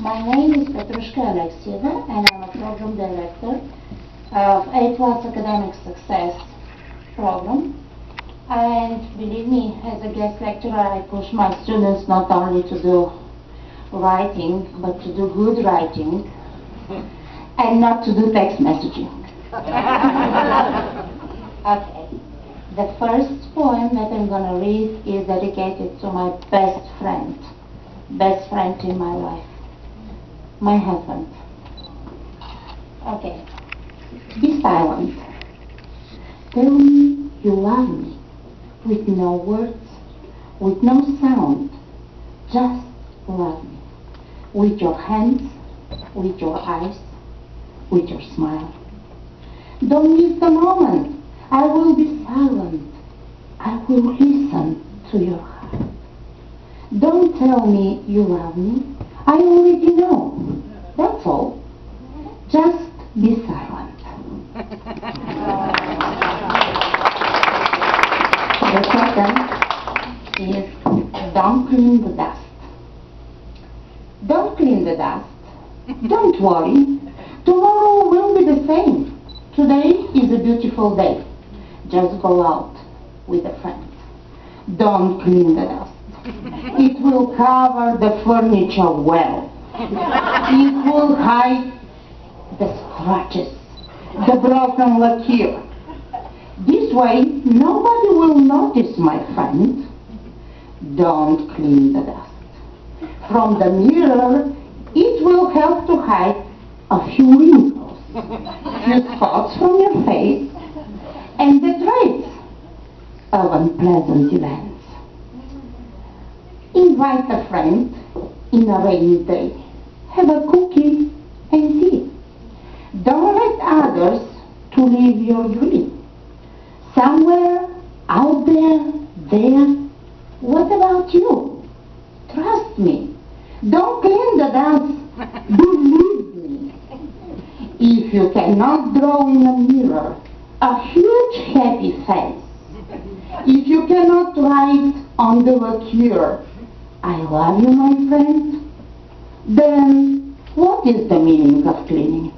My name is Petrouchka Alexieva and I'm a program director of A Plus Academic Success program. And believe me, as a guest lecturer, I push my students not only to do writing, but to do good writing and not to do text messaging. okay. The first poem that I'm going to read is dedicated to my best friend, best friend in my life, my husband. Okay. Be silent. Tell me you love me with no words, with no sound. Just love me. With your hands, with your eyes, with your smile. Don't miss the moment. I will be silent. I will listen to your heart. Don't tell me you love me. I already know. That's all. Just be silent. the second is don't clean the dust. Don't clean the dust. Don't worry. Tomorrow will be the same. Today is a beautiful day. Just go out with a friend. Don't clean the dust. It will cover the furniture well. It will hide the scratches, the broken lacquer. This way, nobody will notice, my friend. Don't clean the dust. From the mirror, it will help to hide a few wrinkles, few spots from your face, and the trace of unpleasant events. Invite a friend in a rainy day. Have a cookie and tea. Don't let others to live your dream. Somewhere out there, there, what about you? Trust me. Don't clean the dust. Believe me. If you cannot draw in a mirror a huge happy face, if you cannot write on the lacquer, I love you, my friend, then what is the meaning of cleaning?